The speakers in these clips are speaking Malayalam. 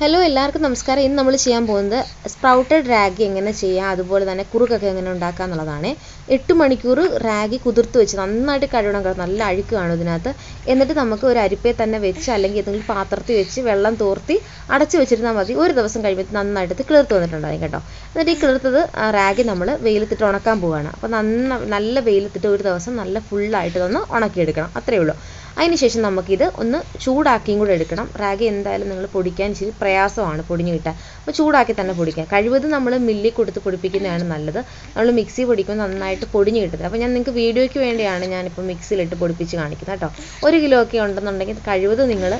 ഹലോ എല്ലാവർക്കും നമസ്കാരം. ഇന്ന് നമ്മൾ ചെയ്യാൻ പോകുന്നത് സ്പ്രൗട്ടഡ് റാഗി എങ്ങനെ ചെയ്യാം അതുപോലെ തന്നെ കുറുക്കൊക്കെ എങ്ങനെ ഉണ്ടാക്കുക എന്നുള്ളതാണ്. എട്ട് മണിക്കൂർ റാഗി കുതിർത്ത് വെച്ച് നന്നായിട്ട് കഴുകണം കാരണം നല്ല അഴുക്ക് കാണും ഇതിനകത്ത്. എന്നിട്ട് നമുക്ക് ഒരു അരിപ്പയിൽ തന്നെ വെച്ച് അല്ലെങ്കിൽ ഏതെങ്കിലും പാത്രത്തിൽ വെച്ച് വെള്ളം തോർത്തി അടച്ച് വെച്ചിരുന്നാൽ മതി. ഒരു ദിവസം കഴിയുമ്പോൾ നന്നായിട്ട് കിളിർത്ത് വന്നിട്ടുണ്ടായി കേട്ടോ. എന്നിട്ട് ഈ കിളിർത്തത് റാഗി നമ്മൾ വെയിലത്തിട്ട് ഉണക്കാൻ പോവുകയാണ്. അപ്പോൾ നന്ന നല്ല വെയിലത്തിട്ട് ഒരു ദിവസം നല്ല ഫുള്ളായിട്ട് തന്നെ ഉണക്കിയെടുക്കണം. അത്രയേ ഉള്ളൂ. അതിനുശേഷം നമുക്കിത് ഒന്ന് ചൂടാക്കിയും കൂടെ എടുക്കണം. റാഗി എന്തായാലും നിങ്ങൾ പൊടിക്കാൻ ഇച്ചിരി പ്രയാസമാണ് പൊടിഞ്ഞു കിട്ടാൻ. അപ്പോൾ ചൂടാക്കി തന്നെ പൊടിക്കുക കഴിവതും നമ്മൾ മില്ലിൽ കൊടുത്ത് പൊടിപ്പിക്കുന്നതാണ് നല്ലത്. നമ്മൾ മിക്സി പൊടിക്കുമ്പോൾ നന്നായിട്ട് പൊടിഞ്ഞു കിട്ടത്തില്ല അപ്പോൾ ഞാൻ നിങ്ങൾക്ക് വീഡിയോയ്ക്ക് വേണ്ടിയാണ് ഞാനിപ്പോൾ മിക്സിയിലിട്ട് പൊടിപ്പിച്ച് കാണിക്കുന്നത് കേട്ടോ. ഒരു കിലോ ഒക്കെ ഉണ്ടെന്നുണ്ടെങ്കിൽ കഴിവതും നിങ്ങൾ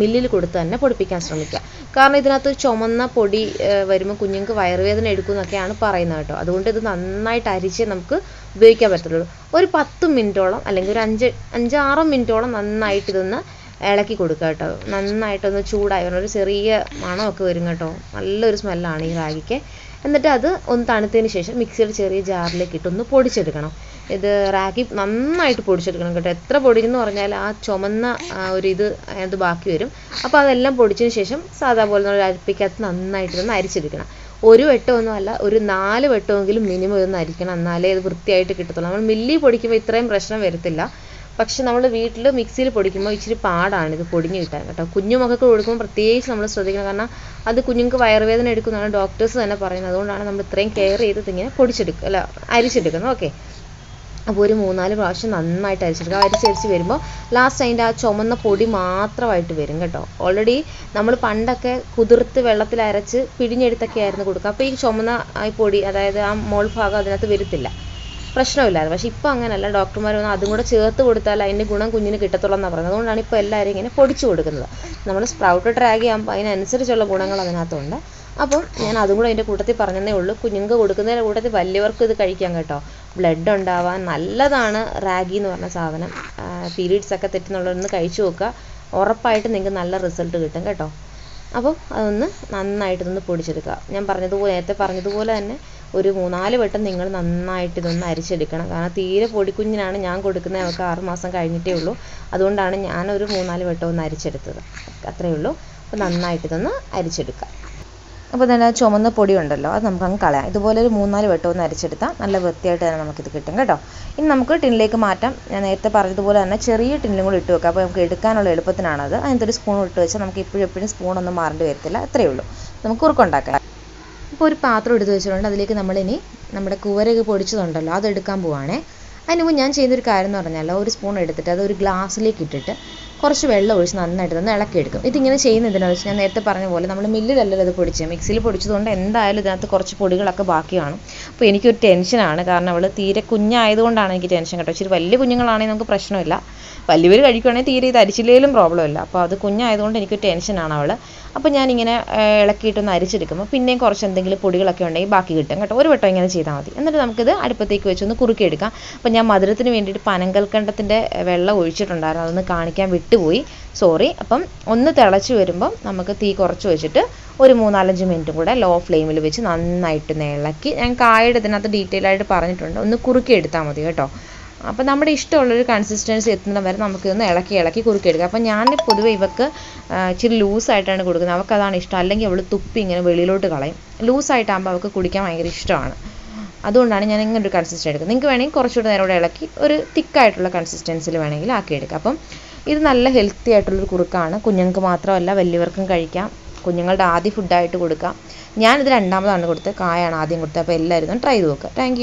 മില്ലിൽ കൊടുത്ത് തന്നെ പൊടിപ്പിക്കാൻ ശ്രമിക്കുക. കാരണം ഇതിനകത്ത് ചുമന്ന പൊടി വരുമ്പോൾ കുഞ്ഞുങ്ങൾക്ക് വയറുവേദന എടുക്കുമെന്നൊക്കെയാണ് പറയുന്നത് കേട്ടോ. അതുകൊണ്ട് ഇത് നന്നായിട്ട് അരിച്ച് നമുക്ക് ഉപയോഗിക്കാൻ പറ്റുള്ളൂ ഒരു പത്ത് മിനിറ്റോളം അല്ലെങ്കിൽ ഒരു അഞ്ച് അഞ്ചാറ് മിനിറ്റോളം നന്നായിട്ട് ഇതൊന്ന് ഇളക്കി കൊടുക്കുക കേട്ടോ. നന്നായിട്ടൊന്ന് ചൂടായി വരണം. ഒരു ചെറിയ മണമൊക്കെ വരും കേട്ടോ. നല്ലൊരു സ്മെല്ലാണ് ഈ റാഗിക്ക്. എന്നിട്ട് അത് ഒന്ന് തണുത്തതിന് ശേഷം മിക്സിയുടെ ചെറിയ ജാറിലേക്ക് ഇട്ട് ഒന്ന് പൊടിച്ചെടുക്കണം. ഇത് റാഗി നന്നായിട്ട് പൊടിച്ചെടുക്കണം കേട്ടോ. എത്ര പൊടിയെന്ന് പറഞ്ഞാൽ ആ ചുമന്ന ഒരു ഇത് അത് ബാക്കി വരും. അപ്പോൾ അതെല്ലാം പൊടിച്ചതിന് ശേഷം സാധാ പോലെ ഒരു അരിപ്പിക്കകത്ത് നന്നായിട്ട് ഒന്ന് അരിച്ചെടുക്കണം. ഒരു വെട്ടമൊന്നും അല്ല ഒരു നാല് വെട്ടമെങ്കിലും മിനിമം ഇതൊന്ന് അരിക്കണം. എന്നാലേ ഇത് വൃത്തിയായിട്ട് കിട്ടത്തുള്ളൂ. നമ്മൾ മില്ലി പൊടിക്കുമ്പോൾ ഇത്രയും പ്രശ്നം വരത്തില്ല. പക്ഷെ നമ്മൾ വീട്ടിൽ മിക്സിയിൽ പൊടിക്കുമ്പോൾ ഇച്ചിരി പാടാണ് ഇത് പൊടിഞ്ഞ് കിട്ടാൻ കേട്ടോ. കുഞ്ഞു മക്കൾക്ക് കൊടുക്കുമ്പോൾ പ്രത്യേകിച്ച് നമ്മൾ ശ്രദ്ധിക്കണം. കാരണം അത് കുഞ്ഞുങ്ങൾക്ക് വയറുവേദന എടുക്കുന്നതാണ് ഡോക്ടേഴ്സ് തന്നെ പറയുന്നത്. അതുകൊണ്ടാണ് നമ്മൾ ഇത്രയും കെയർ ചെയ്ത് ഇങ്ങനെ പൊടിച്ചെടുക്കുക അല്ല അരിച്ചെടുക്കുന്നത്. ഓക്കെ അപ്പോൾ ഒരു മൂന്നാൽ പ്രാവശ്യം നന്നായിട്ട് അരിച്ചെടുക്കുക. അരിച്ചരിച്ച് വരുമ്പോൾ ലാസ്റ്റ് അതിന്റെ ആ ചുമന്ന പൊടി മാത്രമായിട്ട് വരും കേട്ടോ. ഓൾറെഡി നമ്മൾ പണ്ടൊക്കെ കുതിർത്ത് വെള്ളത്തിൽ അരച്ച് പിഴിഞ്ഞെടുത്തൊക്കെ ആയിരുന്നു കൊടുക്കുക. അപ്പോൾ ഈ ചുമന്ന ഈ പൊടി അതായത് ആ മോൾ ഭാഗം അതിനകത്ത് വരത്തില്ല. പ്രശ്നമില്ലായിരുന്നു. പക്ഷേ ഇപ്പോൾ അങ്ങനെയല്ല ഡോക്ടർമാർ വന്ന് അതും കൂടെ ചേർത്ത് കൊടുത്താൽ അതിന്റെ ഗുണം കുഞ്ഞിന് കിട്ടത്തുള്ളൂ പറയുന്നത് അതുകൊണ്ടാണ് ഇപ്പോൾ എല്ലാവരും ഇങ്ങനെ പൊടിച്ചു കൊടുക്കുന്നത്. നമ്മൾ സ്പ്രൗട്ട് ട്രാഗ് ആകുമ്പോൾ അതിനനുസരിച്ചുള്ള ഗുണങ്ങൾ അതിനകത്തുണ്ട്. അപ്പം ഞാൻ അതും കൂടെ അതിന്റെ കൂട്ടത്തിൽ പറഞ്ഞതേ ഉള്ളൂ. കുഞ്ഞുങ്ങൾക്ക് കൊടുക്കുന്നതിന്റെ കൂട്ടത്തിൽ വലിയവർക്ക് ഇത് കഴിക്കാം കേട്ടോ. ബ്ലഡ് ഉണ്ടാവാൻ നല്ലതാണ് റാഗി എന്ന് പറഞ്ഞ സാധനം. പീരീഡ്സ് ഒക്കെ തെറ്റുന്നുള്ളതൊന്ന് കഴിച്ചു നോക്കുക. ഉറപ്പായിട്ട് നിങ്ങൾക്ക് നല്ല റിസൾട്ട് കിട്ടും കേട്ടോ. അപ്പോൾ അതൊന്ന് നന്നായിട്ട് ഒന്ന് പൊടിച്ചെടുക്കുക. ഞാൻ പറഞ്ഞതുപോലെ നേരത്തെ പറഞ്ഞതുപോലെ തന്നെ ഒരു മൂന്നാൽ വട്ടം നിങ്ങൾ നന്നായിട്ട് ഇതൊന്ന് അരിച്ചെടുക്കണം. കാരണം തീരെ പൊടിക്കുഞ്ഞിനാണ് ഞാൻ കൊടുക്കുന്നത്. ആറ് മാസം കഴിഞ്ഞിട്ടേ ഉള്ളൂ. അതുകൊണ്ടാണ് ഞാനൊരു മൂന്നാൽ വട്ടം ഒന്ന് അരിച്ചെടുത്തത്. അത്രയേ ഉള്ളൂ. അപ്പോൾ നന്നായിട്ട് ഇതൊന്ന് അരിച്ചെടുക്കുക. അപ്പോൾ തന്നെ ചുമന്ന പൊടി ഉണ്ടല്ലോ അത് നമുക്ക് അങ്ങ് കളയാം. ഇതുപോലെ ഒരു മൂന്നാൽ വട്ടം ഒന്ന് അരച്ചെടുത്താൽ നല്ല വൃത്തിയായിട്ട് തന്നെ നമുക്കിത് കിട്ടും കേട്ടോ. ഇനി നമുക്ക് ടിന്നിലേക്ക് മാറ്റാം. ഞാൻ നേരത്തെ പറഞ്ഞതുപോലെ തന്നെ ചെറിയ ടിന്നിലും കൂടി ഇട്ട് വെക്കാം. അപ്പോൾ നമുക്ക് എടുക്കാനുള്ള എളുപ്പത്തിനാണത്. അതിനകത്ത് ഒരു സ്പൂൺ ഇട്ട് വെച്ചാൽ നമുക്ക് എപ്പോഴും എപ്പോഴും സ്പൂണൊന്നും മാറേണ്ടി വരത്തില്ല. അത്രയേ ഉള്ളൂ. നമുക്ക് കുറുക്കുണ്ടാക്കാം ഇപ്പോൾ ഒരു പാത്രം എടുത്ത് വെച്ചിട്ടുണ്ട്. അതിലേക്ക് നമ്മളിനി നമ്മുടെ കൂവരക് പൊടിച്ചതുണ്ടല്ലോ അതെടുക്കാൻ പോവാണേ. അതിന് മുമ്പ് ഞാൻ ചെയ്യുന്നൊരു കാര്യം എന്ന് പറഞ്ഞാൽ ഒരു സ്പൂൺ എടുത്തിട്ട് അത് ഒരു ഗ്ലാസ്സിലേക്ക് ഇട്ടിട്ട് കുറച്ച് വെള്ളം ഒഴിച്ച് നന്നായിട്ട് ഒന്ന് ഇളക്കിയെടുക്കും. ഇതിങ്ങനെ ചെയ്യുന്ന എന്തിനാണെന്ന് വെച്ചാൽ ഞാൻ നേരത്തെ പറഞ്ഞ പോലെ നമ്മൾ മില്ലിലല്ലല്ലോ ഇത് പൊടിച്ചത് മിക്സിയിൽ പൊടിച്ചതുകൊണ്ട് എന്തായാലും ഇതിനകത്ത് കുറച്ച് പൊടികളൊക്കെ ബാക്കി കാണും. അപ്പോൾ എനിക്കൊരു ടെൻഷനാണ് കാരണം അവൾ തീരെ കുഞ്ഞായതുകൊണ്ടാണ് എനിക്ക് ടെൻഷൻ കേട്ടോ. ഇച്ചിരി വലിയ കുഞ്ഞുങ്ങളാണെങ്കിൽ നമുക്ക് പ്രശ്നമില്ല. വലിയവർ കഴിക്കുകയാണെങ്കിൽ തീരെ ഇത് അരിച്ചില്ലെങ്കിലും പ്രോബ്ലം ഇല്ല. അപ്പോൾ അത് കുഞ്ഞായതുകൊണ്ട് എനിക്ക് ടെൻഷനാണ് അവൾ അപ്പോൾ ഞാനിങ്ങനെ ഇളക്കിയിട്ടൊന്ന് അരിച്ചെടുക്കുമ്പോൾ പിന്നെയും കുറച്ച് എന്തെങ്കിലും പൊടികളൊക്കെ ഉണ്ടെങ്കിൽ ബാക്കി കിട്ടും കേട്ടോ. ഒരു വട്ടം ഇങ്ങനെ ചെയ്താൽ മതി. എന്നിട്ട് നമുക്കിത് അടുപ്പത്തേക്ക് വെച്ചൊന്ന് കുറുക്കിയെടുക്കാം. അപ്പോൾ ഞാൻ മധുരത്തിന് വേണ്ടിയിട്ട് പനങ്കൽക്കണ്ടത്തിന്റെ വെള്ളം ഒഴിച്ചിട്ടുണ്ടായിരുന്നു. അതൊന്ന് കാണിക്കാൻ വിട്ടുപോയി. സോറി അപ്പം ഒന്ന് തിളച്ച് വരുമ്പം നമുക്ക് തീ കുറച്ച് വെച്ചിട്ട് ഒരു മൂന്നാലഞ്ച് മിനിറ്റ് കൂടെ ലോ ഫ്ലെയിമിൽ വെച്ച് നന്നായിട്ട് ഇളക്കി ഞാൻ കായുടെ ഇതിനകത്ത് ഡീറ്റെയിൽ ആയിട്ട് പറഞ്ഞിട്ടുണ്ട്. ഒന്ന് കുറുക്കി എടുത്താൽ മതി കേട്ടോ. അപ്പോൾ നമ്മുടെ ഇഷ്ടമുള്ളൊരു കൺസിസ്റ്റൻസി എത്തുന്ന വരെ നമുക്കിതൊന്ന് ഇളക്കി ഇളക്കി കുറുക്കിയെടുക്കാം അപ്പോൾ ഞാൻ പൊതുവെ ഇവക്ക് ഇച്ചിരി ലൂസായിട്ടാണ് കൊടുക്കുന്നത്. അവൾക്ക് അതാണ് ഇഷ്ടം. അല്ലെങ്കിൽ അവൾ തുപ്പി ഇങ്ങനെ വെളിയിലോട്ട് കളയും. ലൂസായിട്ടാകുമ്പോൾ അവൾക്ക് കുടിക്കാൻ ഭയങ്കര ഇഷ്ടമാണ്. അതുകൊണ്ടാണ് ഞാൻ ഇങ്ങനെ ഒരു കൺസിസ്റ്റൻസി എടുക്കുന്നത്. നിങ്ങൾക്ക് വേണമെങ്കിൽ കുറച്ചുകൂടെ നേരം കൂടെ ഇളക്കി ഒരു തിക്കായിട്ടുള്ള കൺസിസ്റ്റൻസിൽ വേണമെങ്കിൽ ആക്കിയെടുക്കാം അപ്പം ഇത് നല്ല ഹെൽത്തി ആയിട്ടുള്ളൊരു കുറുക്കാണ്. കുഞ്ഞുങ്ങൾക്ക് മാത്രമല്ല വലിയവർക്കും കഴിക്കാം. കുഞ്ഞുങ്ങളുടെ ആദ്യ ഫുഡായിട്ട് കൊടുക്കാം. ഞാനിത് രണ്ടാമതാണ് കൊടുത്തത്. കായാണ് ആദ്യം കൊടുത്തത്. അപ്പോൾ എല്ലാവരും ട്രൈ ചെയ്ത് നോക്കുക താങ്ക്